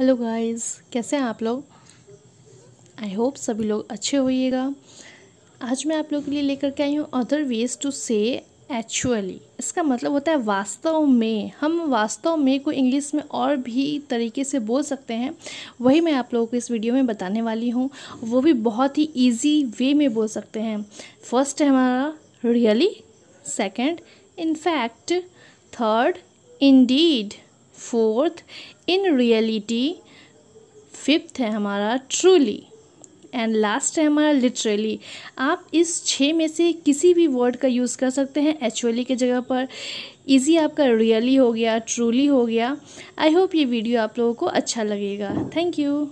Hello guys, कैसे हैं आप लोग? आई होप सभी लोग अच्छे होइएगा। आज मैं आप लोगों के लिए लेकर के आई हूँ other ways to say actually इसका मतलब होता है वास्तव में। हम वास्तव में को इंग्लिश में और भी तरीके से बोल सकते हैं, वही मैं आप लोगों को इस वीडियो में बताने वाली हूँ। वो भी बहुत ही ईजी वे में बोल सकते हैं। फ़र्स्ट है हमारा really second in fact third indeed fourth in reality fifth है हमारा ट्रूली एंड लास्ट है हमारा लिटरली आप इस छः में से किसी भी वर्ड का यूज़ कर सकते हैं एक्चुअली के जगह पर. इजी आपका रियली हो गया ट्रूली हो गया. आई होप ये वीडियो आप लोगों को अच्छा लगेगा. Thank you